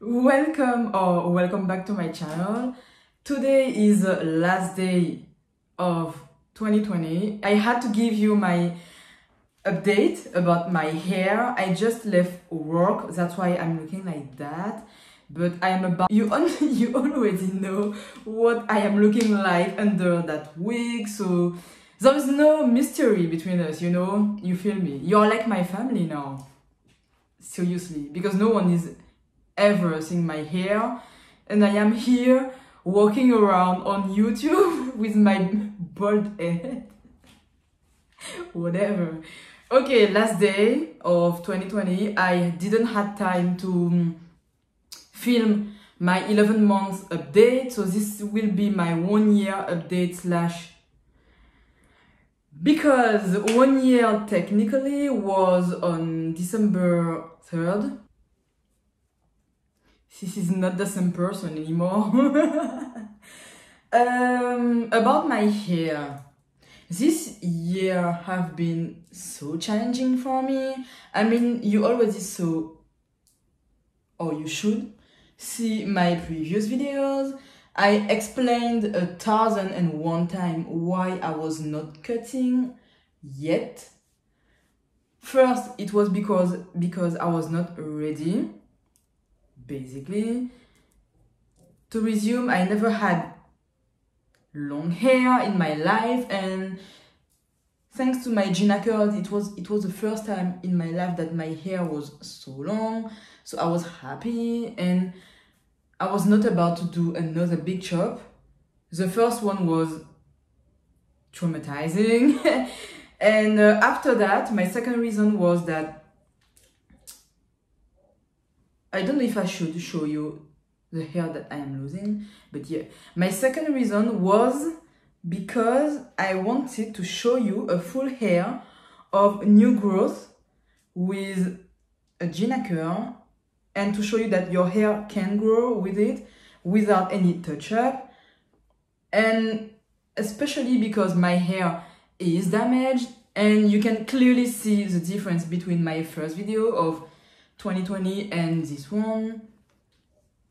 welcome or welcome back to my channel. Today is the last day of 2020. I had to give you my update about my hair. I just left work, that's why I'm looking like that. But I am about you only you already know what I am looking like under that wig, so there is no mystery between us, you know? You feel me? You're like my family now. Seriously, because no one is ever seeing my hair, and I am here walking around on YouTube with my bald head. Whatever. Okay, last day of 2020, I didn't have time to um, film my 11 months update, so this will be my one year update slash because one year technically was on December 3rd. This is not the same person anymore. um, about my hair. This year have been so challenging for me. I mean, you already saw, or you should, see my previous videos. I explained a thousand and one time why I was not cutting yet. First, it was because because I was not ready. Basically, to resume, I never had long hair in my life and thanks to my Gina curls it was it was the first time in my life that my hair was so long so I was happy and I was not about to do another big chop the first one was traumatizing and uh, after that my second reason was that I don't know if I should show you the hair that I am losing. But yeah, my second reason was because I wanted to show you a full hair of new growth with a Gina curl and to show you that your hair can grow with it without any touch up and especially because my hair is damaged and you can clearly see the difference between my first video of 2020 and this one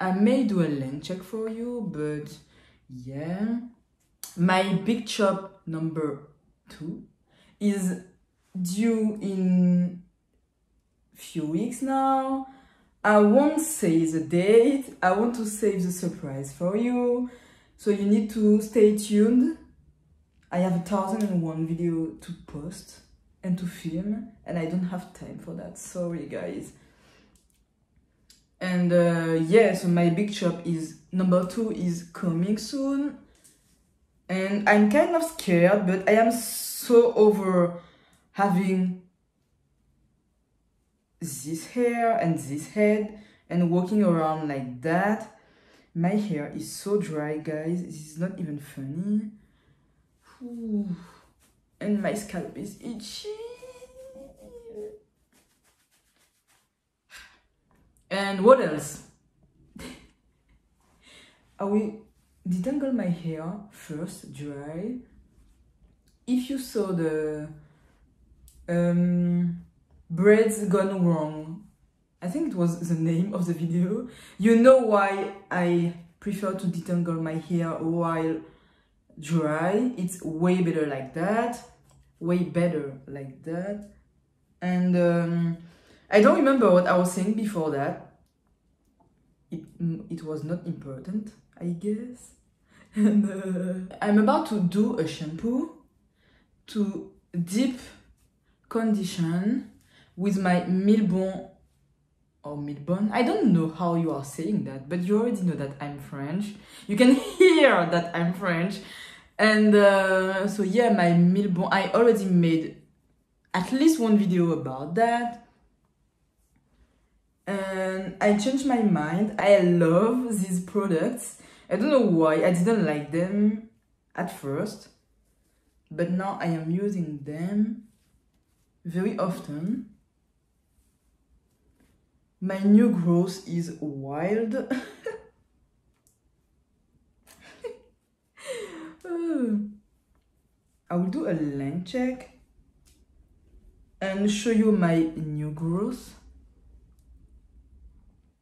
I may do a length check for you, but yeah. My big chop number two is due in few weeks now. I won't say the date. I want to save the surprise for you. So you need to stay tuned. I have a thousand and one video to post and to film and I don't have time for that. Sorry guys and uh, yeah so my big chop is number two is coming soon and i'm kind of scared but i am so over having this hair and this head and walking around like that my hair is so dry guys this is not even funny Ooh. and my scalp is itchy And what else? I will detangle my hair first, dry. If you saw the um, braids gone wrong, I think it was the name of the video, you know why I prefer to detangle my hair while dry. It's way better like that, way better like that. And um, I don't remember what I was saying before that. It, mm, it was not important, I guess. and uh, I'm about to do a shampoo to deep condition with my Milbon or Milbon. I don't know how you are saying that, but you already know that I'm French. You can hear that I'm French. And uh, so yeah, my Milbon, I already made at least one video about that and I changed my mind. I love these products. I don't know why I didn't like them at first, but now I am using them very often. My new growth is wild. I will do a length check and show you my new growth.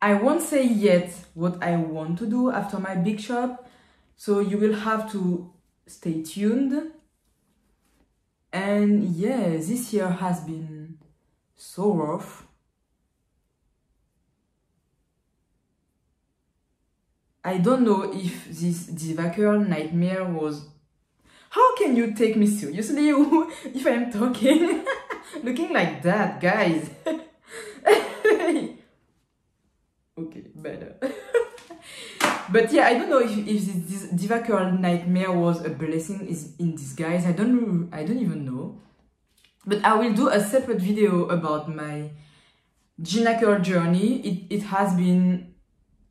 I won't say yet what I want to do after my big shop, so you will have to stay tuned. And yeah, this year has been so rough. I don't know if this Deva Curl nightmare was. How can you take me seriously if I'm talking looking like that, guys? okay, better. but yeah, I don't know if, if this, this nightmare was a blessing is in disguise. I don't I don't even know. But I will do a separate video about my Gina Curl journey. It, it has been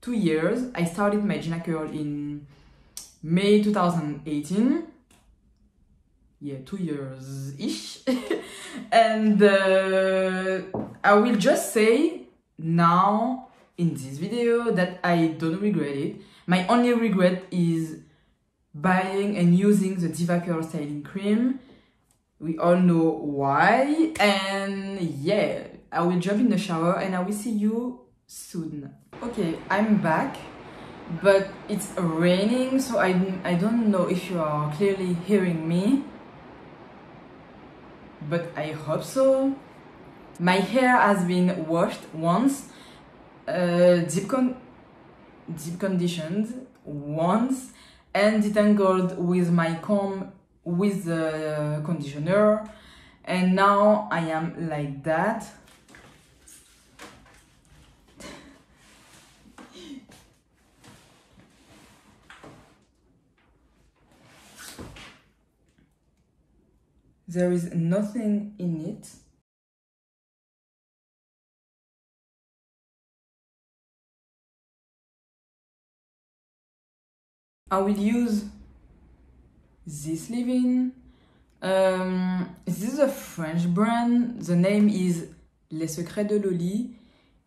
two years. I started my Gina Curl in May 2018. Yeah, two years-ish. and uh, I will just say now in this video that I don't regret it. My only regret is buying and using the Deva Curl styling cream. We all know why. And yeah, I will jump in the shower and I will see you soon. Okay, I'm back, but it's raining, so I, I don't know if you are clearly hearing me. But I hope so. My hair has been washed once, uh, deep, con deep conditioned once, and detangled with my comb with the conditioner. And now I am like that. There is nothing in it. I will use this leave-in. Um, this is a French brand. The name is Les Secrets de Loli,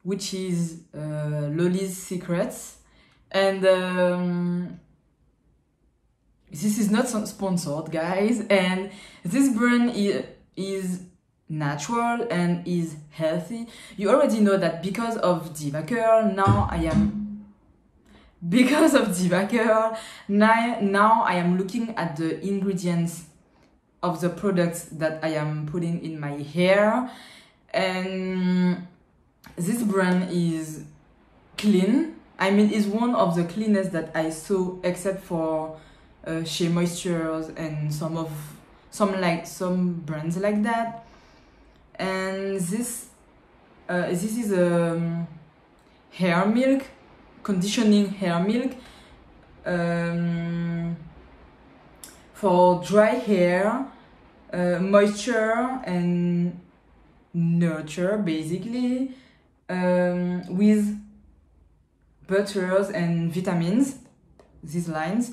which is uh, Loli's Secrets. And um, this is not sponsored guys and this brand is, is natural and is healthy. You already know that because of Deva curl now i am because of Deva curl now, now i am looking at the ingredients of the products that i am putting in my hair. And this brand is clean. I mean it's one of the cleanest that i saw except for uh, Shea Moistures and some of some like some brands like that. And this uh, this is a um, hair milk conditioning hair milk um, for dry hair uh, moisture and nurture basically um, with butters and vitamins these lines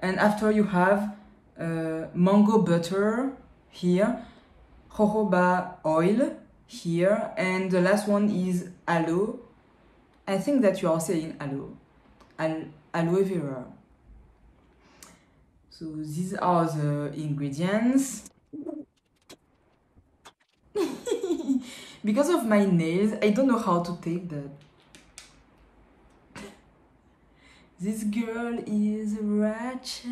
and after you have uh, mango butter here jojoba oil here and the last one is aloe. I think that you are saying aloe. Al aloe vera. So these are the ingredients. Because of my nails i don't know how to take that This girl is ratchet.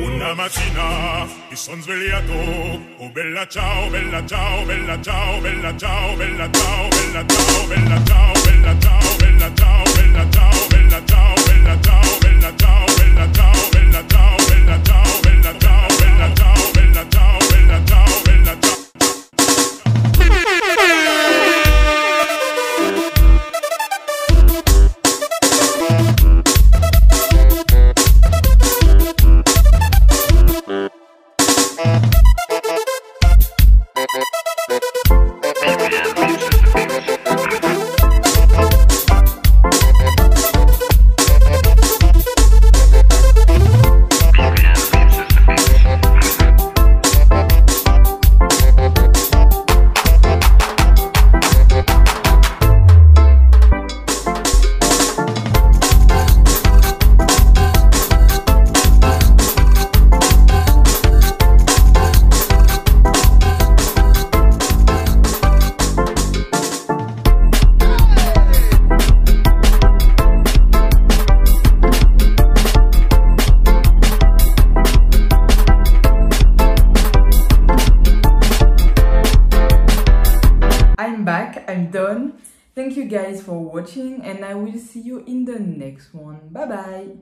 Una mattina mi son svegliato, oh bella ciao, bella ciao, bella ciao, bella ciao, bella ciao, bella ciao, bella ciao, bella ciao, bella ciao, bella ciao, bella ciao, bella ciao, bella ciao, bella ciao, bella ciao, guys for watching and I will see you in the next one. Bye bye!